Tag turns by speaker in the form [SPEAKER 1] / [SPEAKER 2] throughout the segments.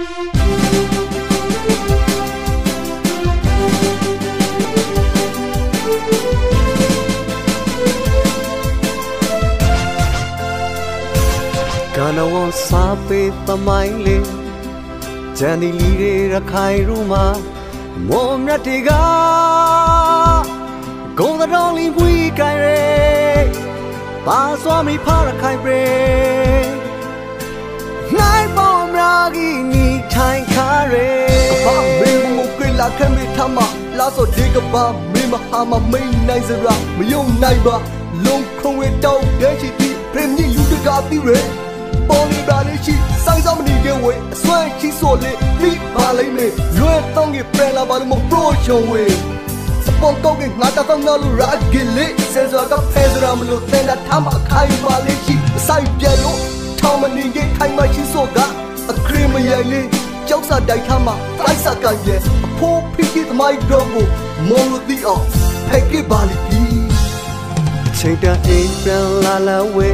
[SPEAKER 1] ကနဝစာပေသမိုင်းလေးဂျန်ဒီလီတွေရခိုင်ရူမှာမောမြတ်တွေကဂုံတော်လီပွီးကြရဲပါစွာမီဖာရခိုင်ပြေနိုင်ပေါ်မြာကြီး နီထိုင်ခါရဲဘာမေမကလာခမေထမလာဆိုဒီကဘာမေမဟာမမိန်နိုင်စရာမယုံနိုင်ပါလုံးခုံဝဲတောက်တဲ့ချီတီပရမီလူတကာတီရဲပေါ်လီပါလေးရှိစိုင်းစောင်းမနေကြဝဲအစွမ်းချီဆိုလေမိပါလိမ့်မယ်လွဲတောင်းကြီးပရလာပါလို့မပရိုချုံဝဲစပွန်ကောင်းကငါတောင်းနော်လူရာဂီလေးစဲစောကဖဲစရာမလို့တဲ့တာထမခိုင်ပါလေးရှိအဆိုင်ပြဲလို့ထောင်းမနေကြခိုင်မရှိဆိုကအခရီမယိုင်လေး ကြောက်စာတိုက်ခါမှာတိုက်စာကန်ရဲ့အဖိုးဖိခိသမိုင်းတော့ကိုမော်လို့တီအောင်ဖက်ကေပါလိပြီချိန်တအိမ်ပြန်လာလာဝဲ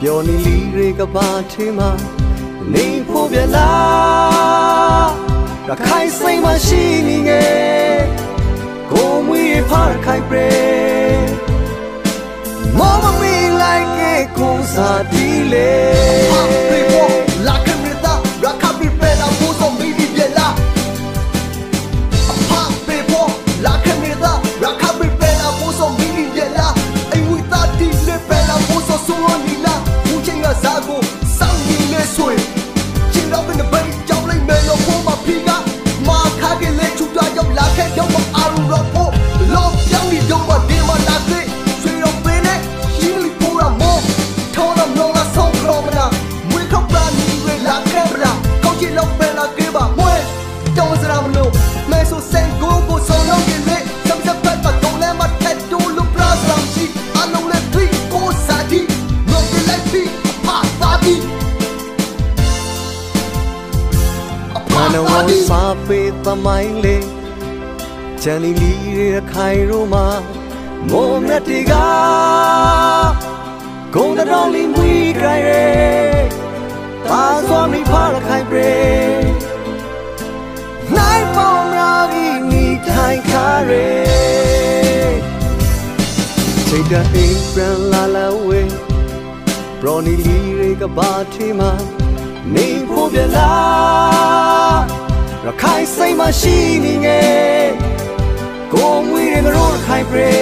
[SPEAKER 1] ပျော်နေလီတွေကပါထေးမှာနေဖို့ပြလာရခိုင်စိတ်မရှိနေငယ်ကိုမွေဖားခိုင်ပြေ နဝစာပေသမိုင်းလေးဂျန်နီလီရခိုင်ရိုမာမိုးမြတ်တီကဂုံတော်လီမွီကြရဲပါစွာမီဖားရခိုင်ပြေနိုင်ပေါင်းရာကြီးနီထိုင်ခါရဲချိန်တအိမ်ပြန်လာလာဝဲဘရော်နီလီရကဘာတီမာနေဖို့ပြလားရ ခိုင်စိတ်မရှိနေငယ်ကိုမွေးရတို့ရခိုင်ပြေ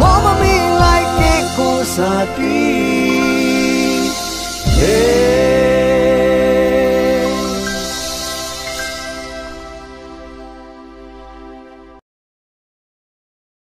[SPEAKER 1] မမမီ like it ကိုစားတီ yeah